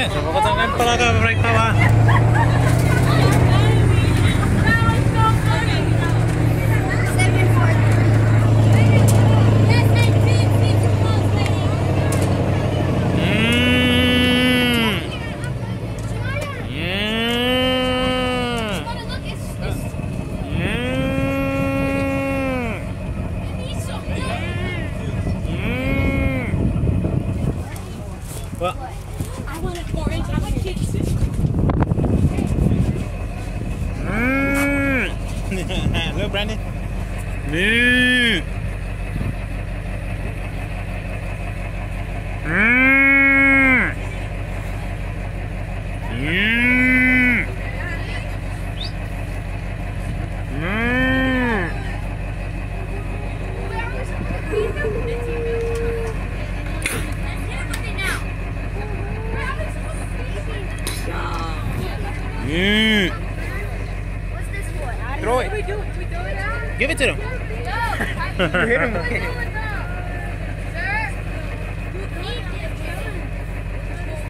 Eh, sama katakan pelaga mereka mah. Well. Mm. Hello, an Brandon. Mm. Mm. Mm. Mm. What's this for? Throw it. What do we do? Do we throw it out? Give it to them. No.